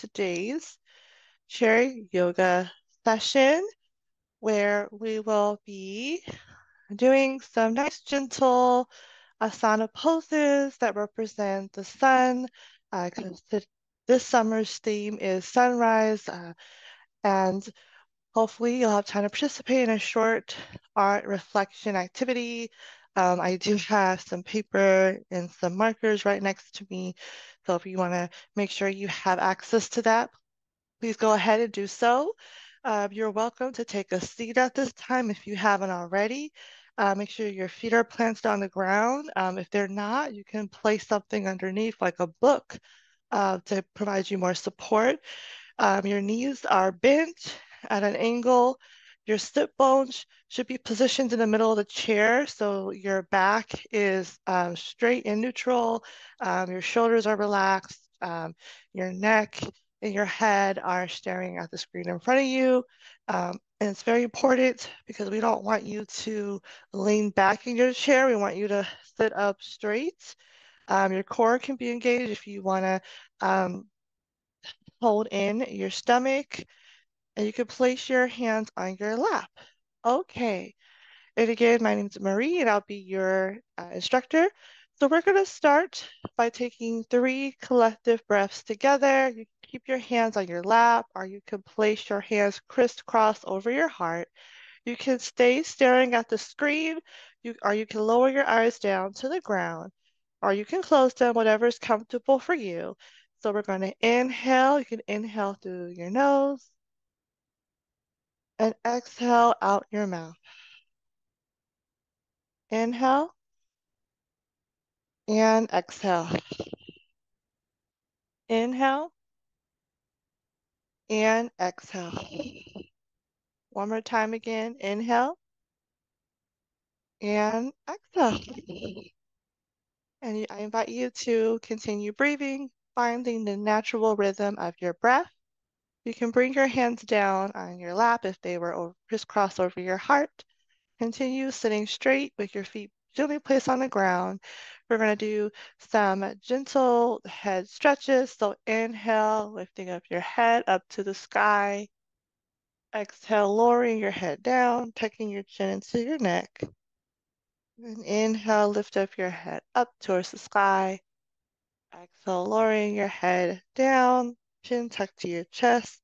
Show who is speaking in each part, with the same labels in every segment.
Speaker 1: today's chair yoga session where we will be doing some nice gentle asana poses that represent the sun. Uh, this summer's theme is sunrise uh, and hopefully you'll have time to participate in a short art reflection activity um, I do have some paper and some markers right next to me. So if you want to make sure you have access to that, please go ahead and do so. Uh, you're welcome to take a seat at this time if you haven't already. Uh, make sure your feet are planted on the ground. Um, if they're not, you can place something underneath like a book uh, to provide you more support. Um, your knees are bent at an angle your sit bones should be positioned in the middle of the chair so your back is um, straight and neutral. Um, your shoulders are relaxed. Um, your neck and your head are staring at the screen in front of you. Um, and it's very important because we don't want you to lean back in your chair. We want you to sit up straight. Um, your core can be engaged if you want to um, hold in your stomach and you can place your hands on your lap. Okay. And again, my name is Marie and I'll be your uh, instructor. So we're going to start by taking three collective breaths together. You keep your hands on your lap or you can place your hands crisscross over your heart. You can stay staring at the screen you, or you can lower your eyes down to the ground or you can close them, whatever is comfortable for you. So we're going to inhale. You can inhale through your nose and exhale out your mouth. Inhale and exhale. Inhale and exhale. One more time again. Inhale and exhale. And I invite you to continue breathing, finding the natural rhythm of your breath. You can bring your hands down on your lap if they were over, crisscross over your heart. Continue sitting straight with your feet gently placed on the ground. We're going to do some gentle head stretches. So inhale, lifting up your head up to the sky. Exhale, lowering your head down, tucking your chin into your neck. And inhale, lift up your head up towards the sky. Exhale, lowering your head down, chin tucked to your chest.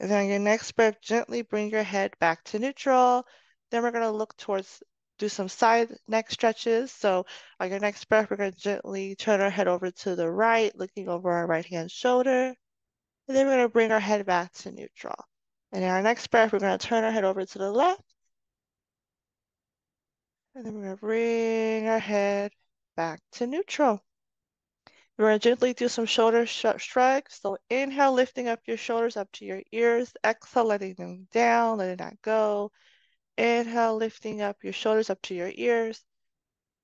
Speaker 1: And then on your next breath, gently bring your head back to neutral. Then we're going to look towards, do some side neck stretches. So on your next breath, we're going to gently turn our head over to the right, looking over our right hand shoulder. And then we're going to bring our head back to neutral. And in our next breath, we're going to turn our head over to the left. And then we're going to bring our head back to neutral. We're going to gently do some shoulder sh shrugs. So inhale, lifting up your shoulders up to your ears. Exhale, letting them down, letting that go. Inhale, lifting up your shoulders up to your ears.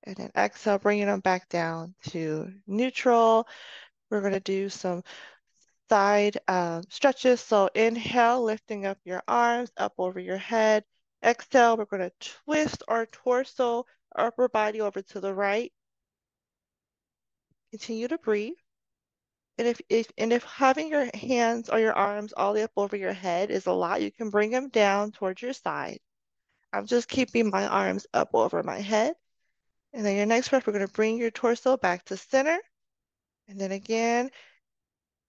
Speaker 1: And then exhale, bringing them back down to neutral. We're going to do some side um, stretches. So inhale, lifting up your arms up over your head. Exhale, we're going to twist our torso, upper body over to the right. Continue to breathe. And if, if and if having your hands or your arms all the way up over your head is a lot, you can bring them down towards your side. I'm just keeping my arms up over my head. And then your next breath, we're going to bring your torso back to center. And then again,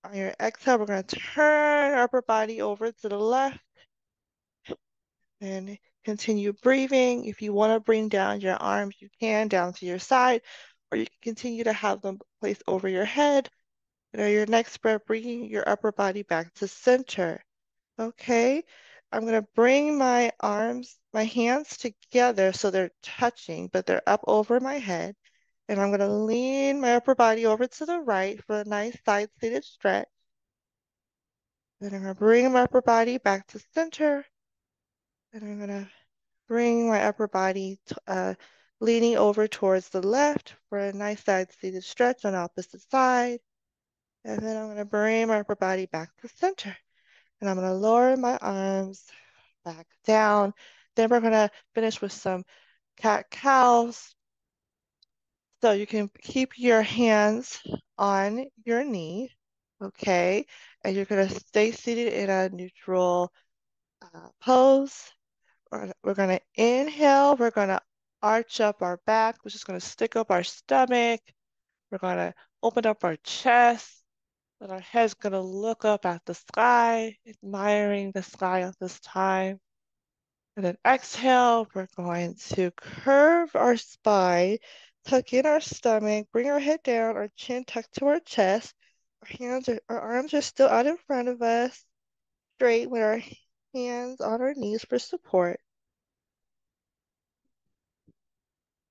Speaker 1: on your exhale, we're going to turn our upper body over to the left. And continue breathing. If you want to bring down your arms, you can down to your side or you can continue to have them placed over your head. And your next breath, bringing your upper body back to center. Okay, I'm gonna bring my arms, my hands together so they're touching, but they're up over my head. And I'm gonna lean my upper body over to the right for a nice side seated stretch. Then I'm gonna bring my upper body back to center. And I'm gonna bring my upper body to, uh, leaning over towards the left for a nice side seated stretch on opposite side. And then I'm going to bring my upper body back to center. And I'm going to lower my arms back down. Then we're going to finish with some cat cows. So you can keep your hands on your knee Okay, and you're going to stay seated in a neutral uh, pose. We're going to inhale. We're going to arch up our back. We're just going to stick up our stomach. We're going to open up our chest. And our head's going to look up at the sky, admiring the sky at this time. And then exhale, we're going to curve our spine, tuck in our stomach, bring our head down, our chin tucked to our chest. Our hands are, our arms are still out in front of us, straight with our hands on our knees for support.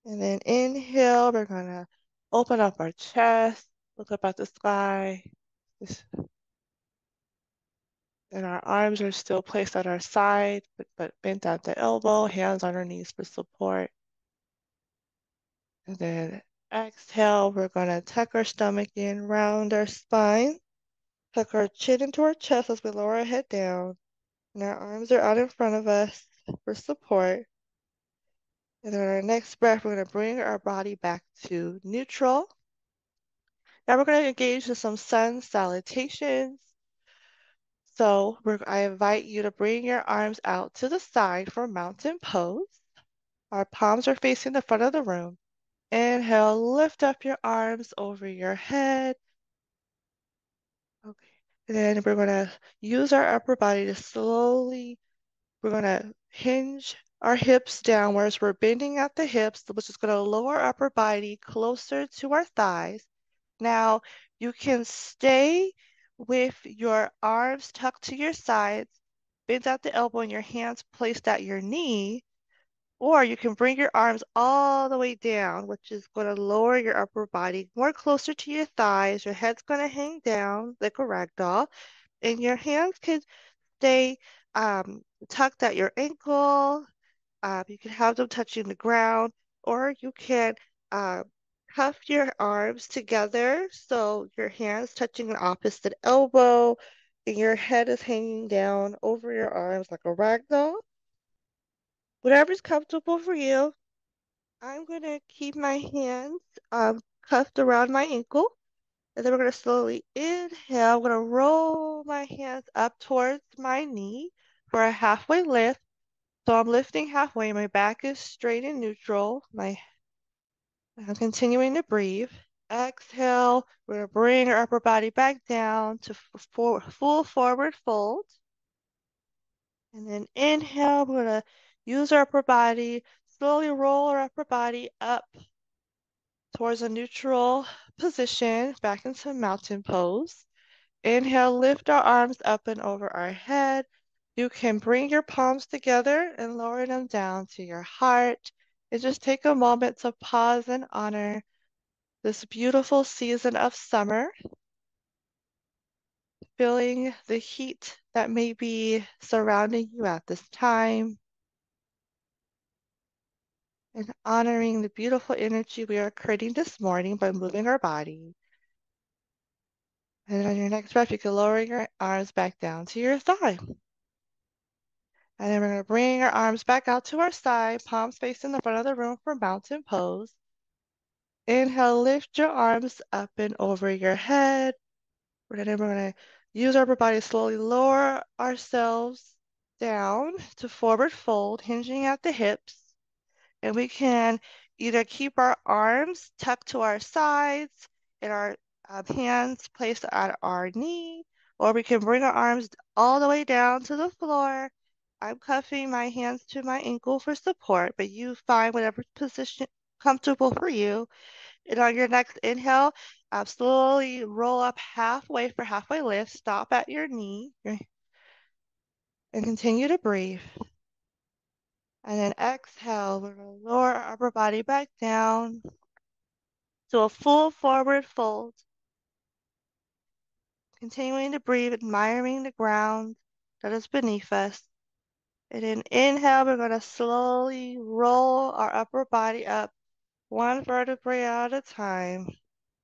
Speaker 1: And then inhale, we're gonna open up our chest, look up at the sky. And our arms are still placed at our side, but, but bent at the elbow, hands on our knees for support. And then exhale, we're gonna tuck our stomach in, round our spine, tuck our chin into our chest as we lower our head down. And our arms are out in front of us for support. And then our next breath, we're going to bring our body back to neutral. Now we're going to engage in some sun salutations. So I invite you to bring your arms out to the side for mountain pose. Our palms are facing the front of the room. Inhale, lift up your arms over your head. Okay. And then we're going to use our upper body to slowly, we're going to hinge our hips downwards. We're bending at the hips, which is going to lower our upper body closer to our thighs. Now, you can stay with your arms tucked to your sides, bend at the elbow, and your hands placed at your knee. Or you can bring your arms all the way down, which is going to lower your upper body more closer to your thighs. Your head's going to hang down like a rag doll, and your hands can stay um, tucked at your ankle, um, you can have them touching the ground, or you can uh, cuff your arms together so your hands touching an opposite elbow and your head is hanging down over your arms like a rag doll. Whatever's comfortable for you. I'm going to keep my hands um, cuffed around my ankle. And then we're going to slowly inhale. I'm going to roll my hands up towards my knee for a halfway lift. So I'm lifting halfway. My back is straight and neutral. My I'm continuing to breathe. Exhale. We're to bring our upper body back down to for, full forward fold. And then inhale. We're to use our upper body, slowly roll our upper body up towards a neutral position, back into mountain pose. Inhale, lift our arms up and over our head. You can bring your palms together and lower them down to your heart. And just take a moment to pause and honor this beautiful season of summer, feeling the heat that may be surrounding you at this time, and honoring the beautiful energy we are creating this morning by moving our body. And on your next breath, you can lower your arms back down to your thigh. And then we're going to bring our arms back out to our side, palms facing the front of the room for mountain pose. Inhale, lift your arms up and over your head. And then we're going to use our upper body slowly lower ourselves down to forward fold, hinging at the hips. And we can either keep our arms tucked to our sides and our uh, hands placed at our knee, or we can bring our arms all the way down to the floor I'm cuffing my hands to my ankle for support, but you find whatever position comfortable for you. And on your next inhale, uh, slowly roll up halfway for halfway lift. Stop at your knee and continue to breathe. And then exhale, we're going to lower our upper body back down to a full forward fold. Continuing to breathe, admiring the ground that is beneath us. And then inhale, we're going to slowly roll our upper body up one vertebrae at a time,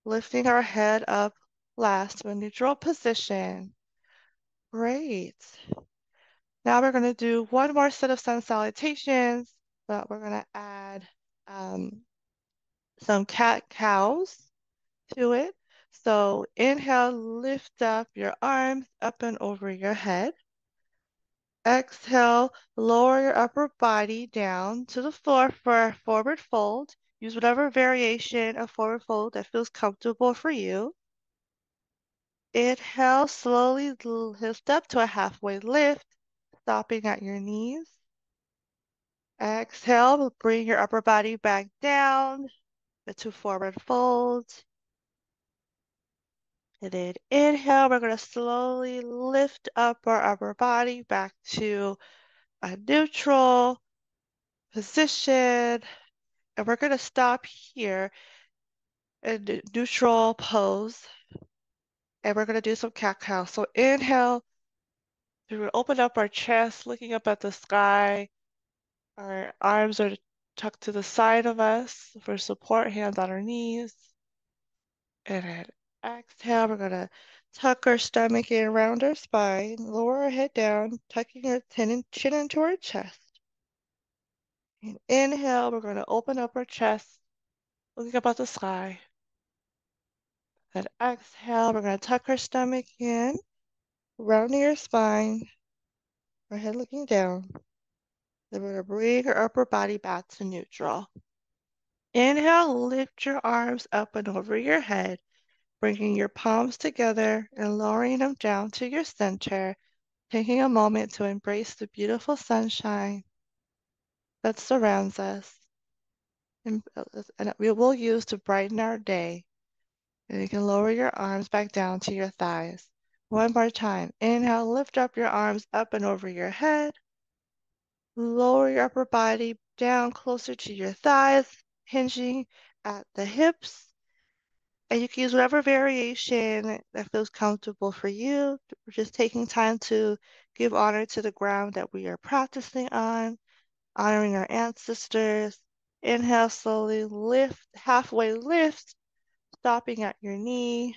Speaker 1: lifting our head up last to a neutral position. Great. Now we're going to do one more set of sun salutations, but we're going to add um, some cat cows to it. So inhale, lift up your arms up and over your head. Exhale, lower your upper body down to the floor for a forward fold. Use whatever variation of forward fold that feels comfortable for you. Inhale, slowly lift up to a halfway lift, stopping at your knees. Exhale, bring your upper body back down to forward fold. And then inhale, we're going to slowly lift up our upper body back to a neutral position. And we're going to stop here in neutral pose. And we're going to do some cat cow. So inhale, we're going to open up our chest, looking up at the sky. Our arms are tucked to the side of us for support, hands on our knees. And exhale, we're going to tuck our stomach in around our spine, lower our head down, tucking our chin, chin into our chest. And inhale, we're going to open up our chest, looking up at the sky. Then exhale, we're going to tuck our stomach in, rounding our spine, our head looking down. Then we're going to bring our upper body back to neutral. Inhale, lift your arms up and over your head bringing your palms together and lowering them down to your center, taking a moment to embrace the beautiful sunshine that surrounds us and, uh, uh, and we will use to brighten our day. And you can lower your arms back down to your thighs. One more time. Inhale, lift up your arms up and over your head. Lower your upper body down closer to your thighs, hinging at the hips and you can use whatever variation that feels comfortable for you. We're just taking time to give honor to the ground that we are practicing on, honoring our ancestors. Inhale, slowly lift, halfway lift, stopping at your knee,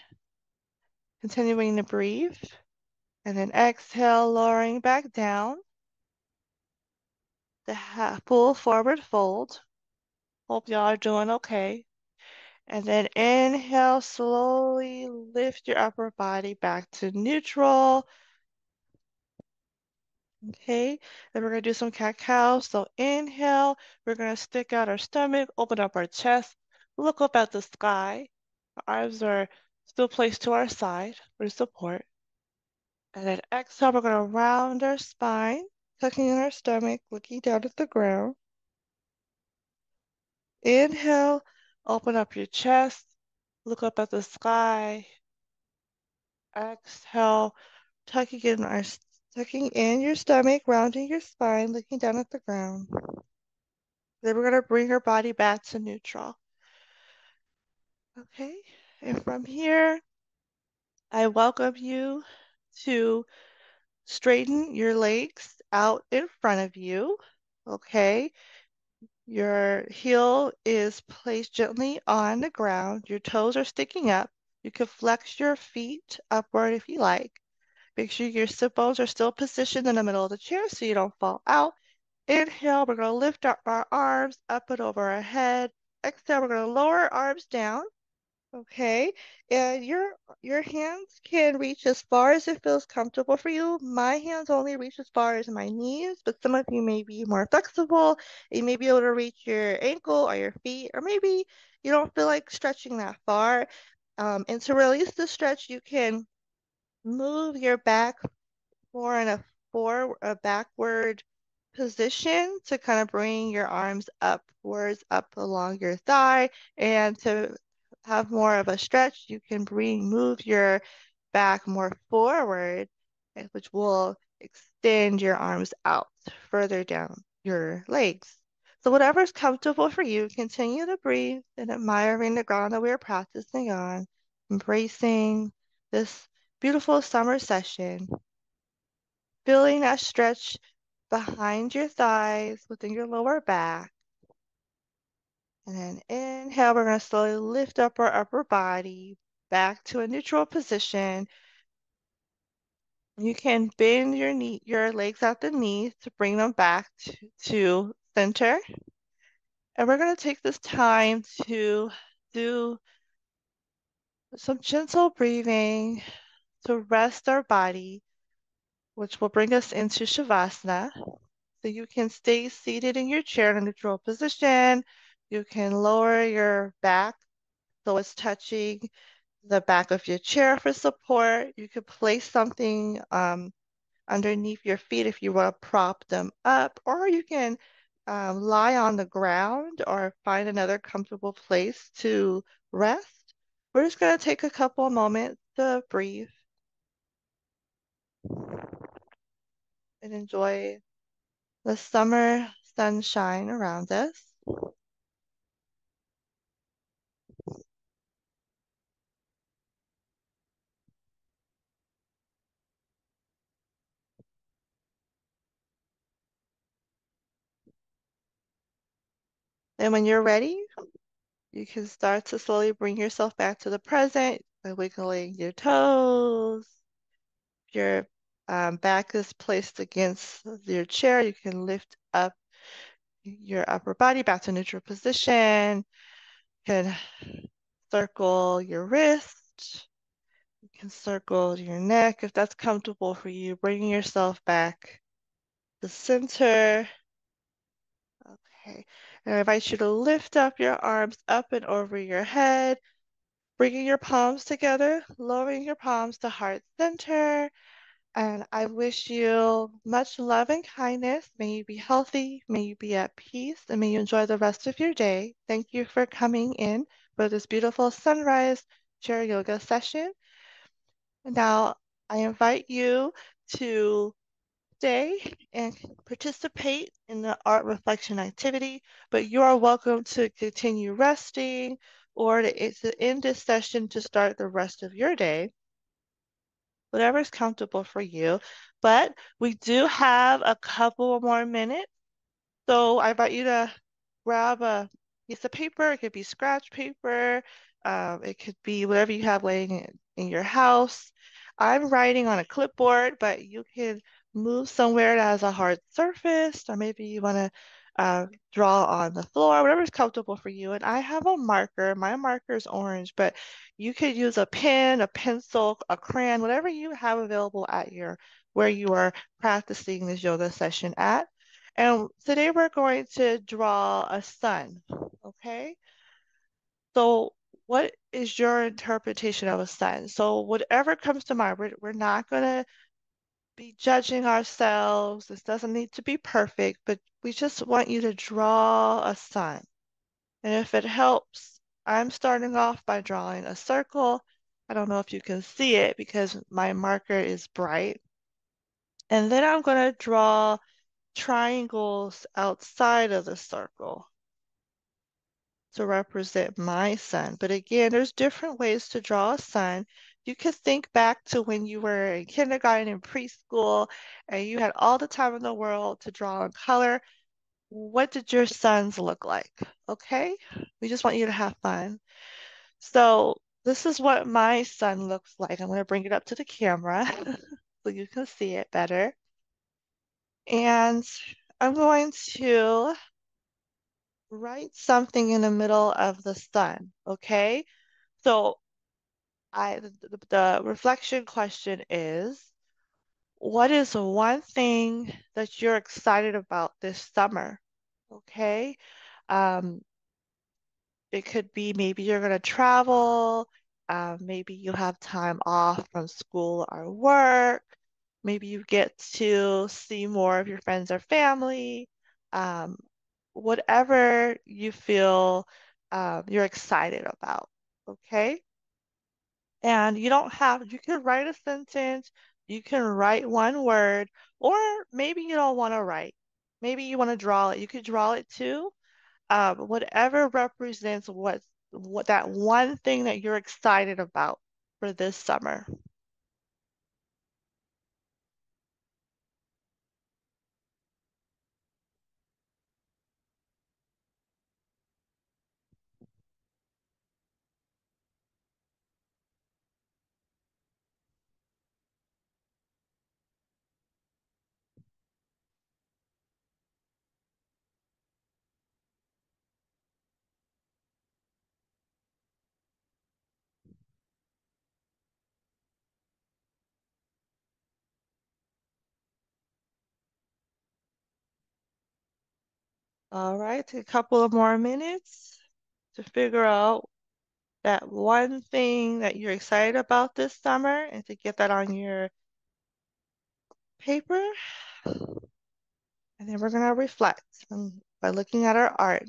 Speaker 1: continuing to breathe. And then exhale, lowering back down. The full forward fold. Hope y'all are doing okay. And then inhale, slowly lift your upper body back to neutral. Okay, then we're gonna do some cat cow. So inhale, we're gonna stick out our stomach, open up our chest, look up at the sky. Our arms are still placed to our side for support. And then exhale, we're gonna round our spine, tucking in our stomach, looking down at the ground. Inhale, Open up your chest, look up at the sky. Exhale, tucking in, our, tucking in your stomach, rounding your spine, looking down at the ground. Then we're going to bring our body back to neutral. Okay, and from here, I welcome you to straighten your legs out in front of you. Okay, your heel is placed gently on the ground. Your toes are sticking up. You can flex your feet upward if you like. Make sure your sit bones are still positioned in the middle of the chair so you don't fall out. Inhale, we're going to lift up our arms up and over our head. Exhale, we're going to lower our arms down. Okay, and your your hands can reach as far as it feels comfortable for you. My hands only reach as far as my knees, but some of you may be more flexible. You may be able to reach your ankle or your feet, or maybe you don't feel like stretching that far. Um, and to release the stretch, you can move your back more in a forward, a backward position to kind of bring your arms upwards, up along your thigh, and to have more of a stretch, you can bring move your back more forward, eh, which will extend your arms out further down your legs. So whatever's comfortable for you, continue to breathe and admiring the ground that we're practicing on, embracing this beautiful summer session. Feeling that stretch behind your thighs, within your lower back. And then inhale, we're going to slowly lift up our upper body back to a neutral position. You can bend your knee, your legs at the knees to bring them back to, to center. And we're going to take this time to do some gentle breathing to rest our body, which will bring us into Shavasana. So you can stay seated in your chair in a neutral position. You can lower your back so it's touching the back of your chair for support. You could place something um, underneath your feet if you want to prop them up, or you can um, lie on the ground or find another comfortable place to rest. We're just going to take a couple moments to breathe and enjoy the summer sunshine around us. And when you're ready, you can start to slowly bring yourself back to the present by wiggling your toes. Your um, back is placed against your chair, you can lift up your upper body back to neutral position. You can circle your wrist. You can circle your neck if that's comfortable for you, bringing yourself back to center. Okay, and I invite you to lift up your arms up and over your head, bringing your palms together, lowering your palms to heart center. And I wish you much love and kindness. May you be healthy, may you be at peace, and may you enjoy the rest of your day. Thank you for coming in for this beautiful sunrise chair yoga session. Now, I invite you to stay and participate in the art reflection activity, but you are welcome to continue resting or to end this session to start the rest of your day, whatever is comfortable for you. But we do have a couple more minutes, so I invite you to grab a piece of paper. It could be scratch paper. Um, it could be whatever you have laying in, in your house. I'm writing on a clipboard, but you can move somewhere that has a hard surface, or maybe you want to uh, draw on the floor, whatever's comfortable for you. And I have a marker. My marker is orange, but you could use a pen, a pencil, a crayon, whatever you have available at your where you are practicing this yoga session at. And today we're going to draw a sun, okay? So what is your interpretation of a sun? So whatever comes to mind, we're, we're not going to be judging ourselves. This doesn't need to be perfect, but we just want you to draw a sun. And if it helps, I'm starting off by drawing a circle. I don't know if you can see it because my marker is bright. And then I'm going to draw triangles outside of the circle to represent my sun. But again, there's different ways to draw a sun. You could think back to when you were in kindergarten and preschool and you had all the time in the world to draw in color. What did your suns look like? Okay, we just want you to have fun. So this is what my sun looks like. I'm going to bring it up to the camera so you can see it better. And I'm going to write something in the middle of the sun, okay? So I the, the reflection question is, what is one thing that you're excited about this summer? Okay. Um, it could be maybe you're going to travel, um, maybe you have time off from school or work, maybe you get to see more of your friends or family. Um, whatever you feel um, you're excited about, okay? And you don't have, you can write a sentence, you can write one word, or maybe you don't want to write. Maybe you want to draw it. You could draw it too. Um, whatever represents what what that one thing that you're excited about for this summer. All right, a couple of more minutes to figure out that one thing that you're excited about this summer and to get that on your paper. And then we're going to reflect um, by looking at our art.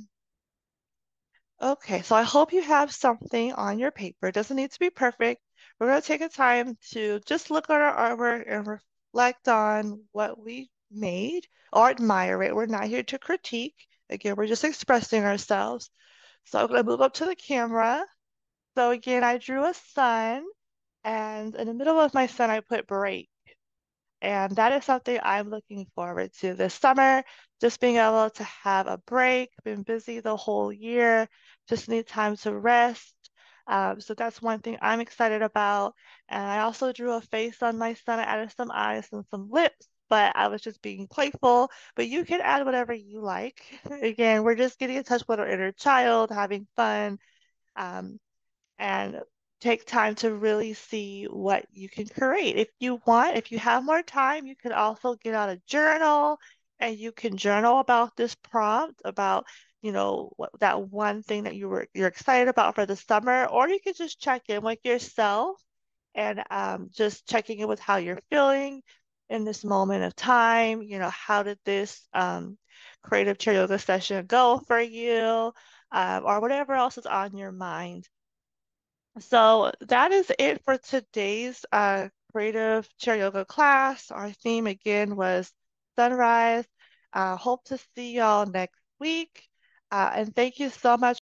Speaker 1: Okay, so I hope you have something on your paper. It doesn't need to be perfect. We're going to take a time to just look at our artwork and reflect on what we made or admire it. We're not here to critique. Again, we're just expressing ourselves. So I'm going to move up to the camera. So again, I drew a sun and in the middle of my sun, I put break. And that is something I'm looking forward to this summer, just being able to have a break, been busy the whole year, just need time to rest. Um, so that's one thing I'm excited about. And I also drew a face on my sun. I added some eyes and some lips, but I was just being playful. But you can add whatever you like. Again, we're just getting in touch with our inner child, having fun, um, and take time to really see what you can create. If you want, if you have more time, you can also get out a journal and you can journal about this prompt, about you know what, that one thing that you were you're excited about for the summer, or you can just check in with yourself and um, just checking in with how you're feeling in this moment of time. You know, how did this um, creative chair yoga session go for you, um, or whatever else is on your mind. So that is it for today's uh, creative chair yoga class. Our theme again was sunrise. Uh, hope to see y'all next week. Uh, and thank you so much